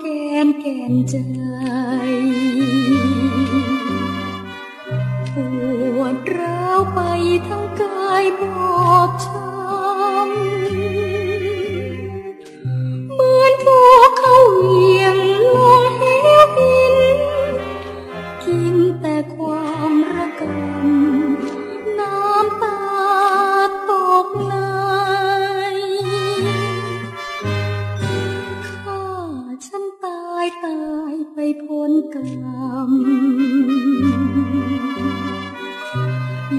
แกนแกนใจปวดร้าวไปทั้งกายบ่ กรรม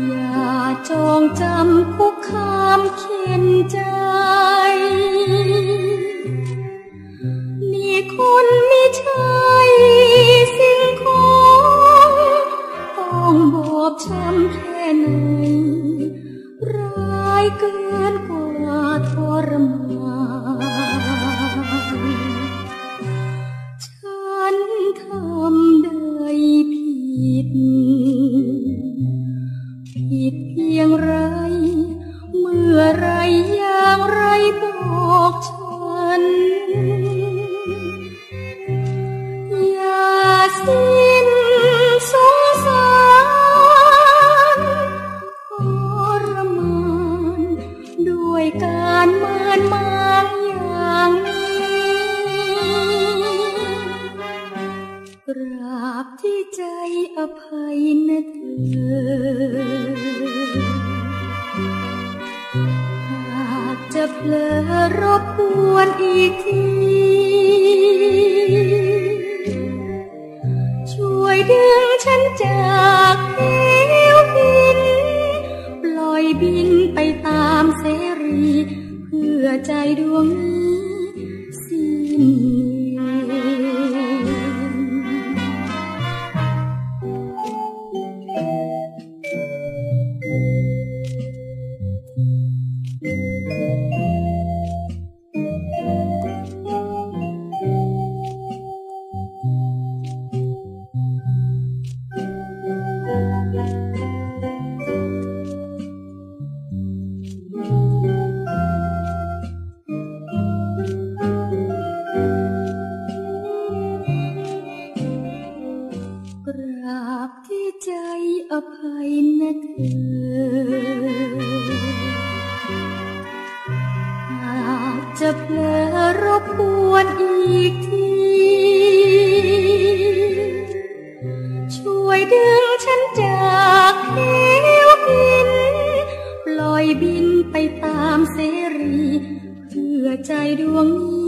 อย่าจองจำคุกคามเข็นใจ มีคนมีชายสิ่งของต้องบอบช้ำแค่ไหน ร้ายเกินกว่าทรมาน ทำได้ผิด ผิดเพียงไร เมื่อไรอย่างไรบอกฉัน อย่าเสีย อภัยนะเธอ หากจะเผลอรบกวนอีกที ช่วยดึงฉันจากเหวหิน ปล่อยบินไปตามเสรี เพื่อใจดวงนี้ ราบที่ใจอภัยนะเธอ เผลอรบกวนอีกที ช่วยดึงฉันจากเหวหิน ปล่อยบินไปตามเสรี เพื่อใจดวงนี้